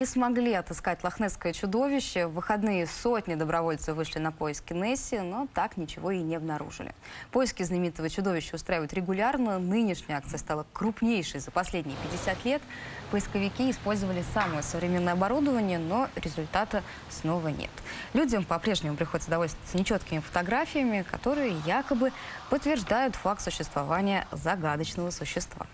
Не смогли отыскать лохнесское чудовище. В выходные сотни добровольцев вышли на поиски Несси, но так ничего и не обнаружили. Поиски знаменитого чудовища устраивают регулярно. Нынешняя акция стала крупнейшей за последние 50 лет. Поисковики использовали самое современное оборудование, но результата снова нет. Людям по-прежнему приходится довольствоваться нечеткими фотографиями, которые якобы подтверждают факт существования загадочного существа.